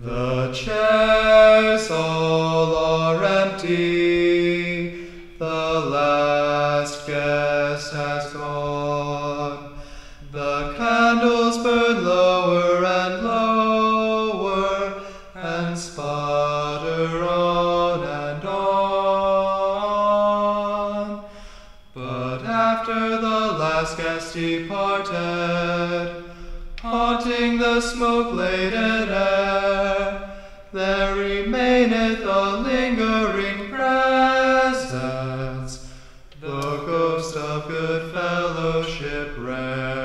The chairs all are empty, the last guest has gone. The candles burn lower and lower, and sputter on and on. But after the last guest departed, haunting the smoke laden air, there remaineth a lingering presence, the ghost of good fellowship rare.